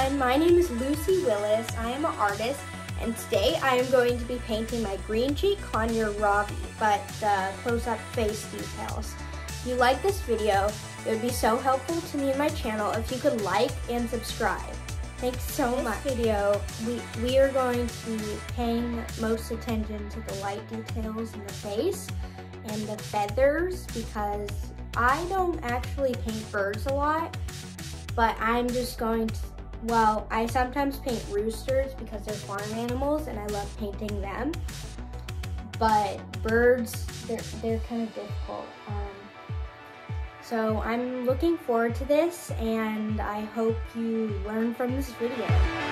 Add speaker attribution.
Speaker 1: everyone, my name is Lucy Willis. I am an artist and today I am going to be painting my green cheek conure Rovy, but uh, close-up face details. If you like this video, it would be so helpful to me and my channel if you could like and subscribe. Thanks so in much. video, we, we are going to be paying most attention to the light details in the face and the feathers because I don't actually paint birds a lot, but I'm just going to, well, I sometimes paint roosters because they're farm animals and I love painting them. But birds, they're, they're kind of difficult. Um, so I'm looking forward to this and I hope you learn from this video.